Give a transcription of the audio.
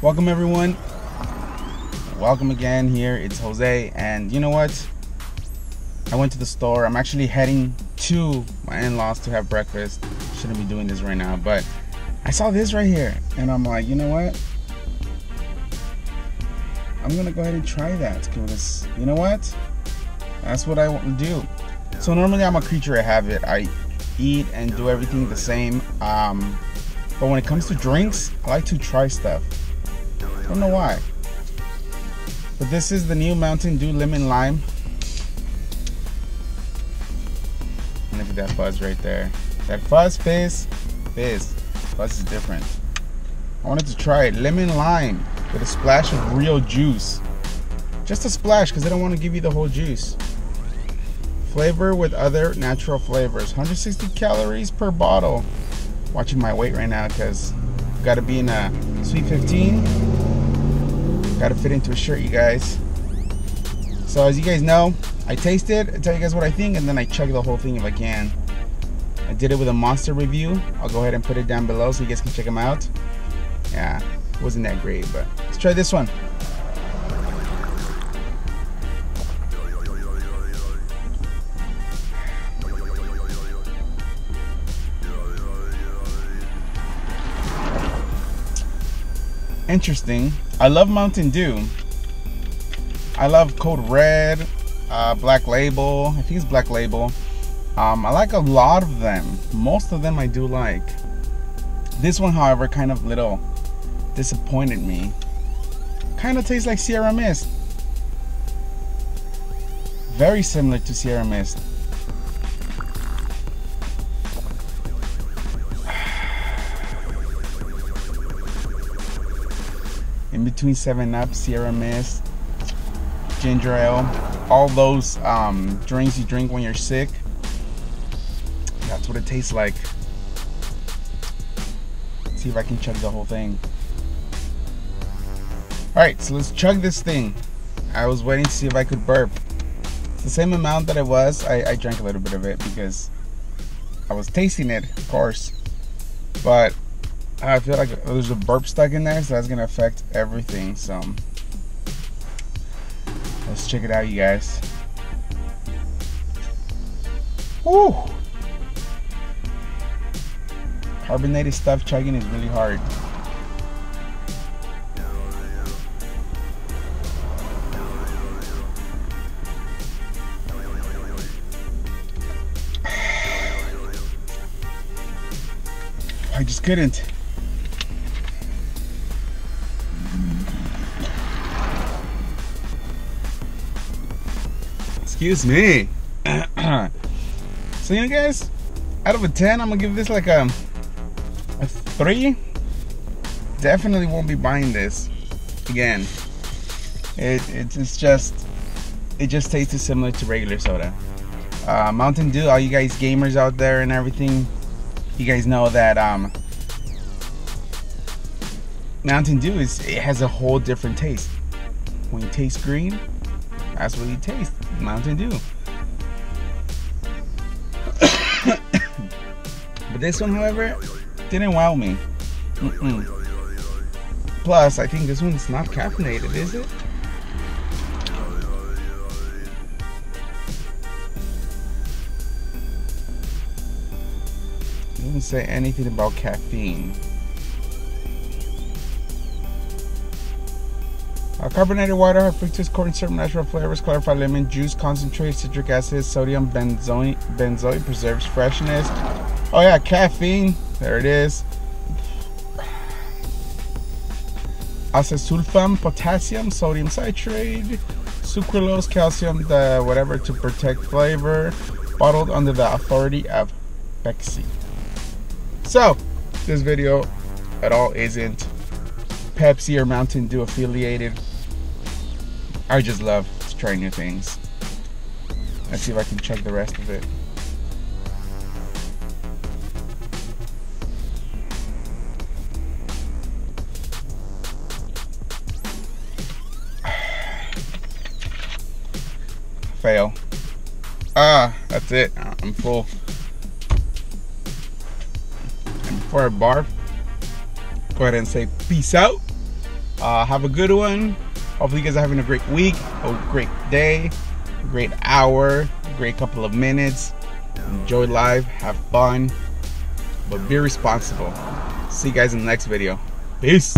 Welcome everyone. Welcome again here. It's Jose and you know what? I went to the store. I'm actually heading to my in-laws to have breakfast. Shouldn't be doing this right now, but I saw this right here and I'm like, you know what? I'm gonna go ahead and try that because you know what? That's what I want to do. So normally I'm a creature of habit. I eat and do everything the same. Um, but when it comes to drinks, I like to try stuff. I don't know why. But this is the new Mountain Dew Lemon Lime. Look at that fuzz right there. That fuzz fizz, fizz. Fuzz is different. I wanted to try it. Lemon lime with a splash of real juice. Just a splash because I don't want to give you the whole juice. Flavor with other natural flavors. 160 calories per bottle. Watching my weight right now because got to be in a sweet 15. Got to fit into a shirt, you guys. So as you guys know, I taste it, I tell you guys what I think, and then I chug the whole thing if I can. I did it with a monster review. I'll go ahead and put it down below so you guys can check them out. Yeah, wasn't that great, but let's try this one. Interesting. I love Mountain Dew. I love Code Red, uh, Black Label. I think it's Black Label. Um, I like a lot of them. Most of them I do like. This one, however, kind of little disappointed me. Kind of tastes like Sierra Mist. Very similar to Sierra Mist. In between 7 Up, Sierra Mist, ginger ale, all those um, drinks you drink when you're sick. That's what it tastes like. Let's see if I can chug the whole thing. Alright, so let's chug this thing. I was waiting to see if I could burp. It's the same amount that it was. I, I drank a little bit of it because I was tasting it, of course. But I feel like there's a burp stuck in there, so that's gonna affect everything. So let's check it out, you guys. Woo! Carbonated stuff chugging is really hard. I just couldn't. Excuse me. so you guys, out of a 10, I'm gonna give this like a, a 3. Definitely won't be buying this again. It, it it's just it just tastes similar to regular soda. Uh, Mountain Dew, all you guys gamers out there and everything, you guys know that um, Mountain Dew is it has a whole different taste. When you taste green, that's what you taste. Mountain Dew. but this one, however, didn't wow me. Mm -mm. Plus, I think this one's not caffeinated, is it? It doesn't say anything about caffeine. Carbonated water, high fructose corn syrup, natural flavors, clarified lemon juice, concentrate, citric acid, sodium benzoate, preserves freshness. Oh yeah, caffeine. There it is. Acesulfame, potassium, sodium citrate, sucralose, calcium, the whatever to protect flavor. Bottled under the authority of Pepsi. So, this video at all isn't Pepsi or Mountain Dew affiliated. I just love to try new things. Let's see if I can check the rest of it. Fail. Ah, that's it. I'm full. And before I barf, go ahead and say peace out. Uh, have a good one. Hopefully, you guys are having a great week, a great day, a great hour, a great couple of minutes. Enjoy life, have fun, but be responsible. See you guys in the next video. Peace.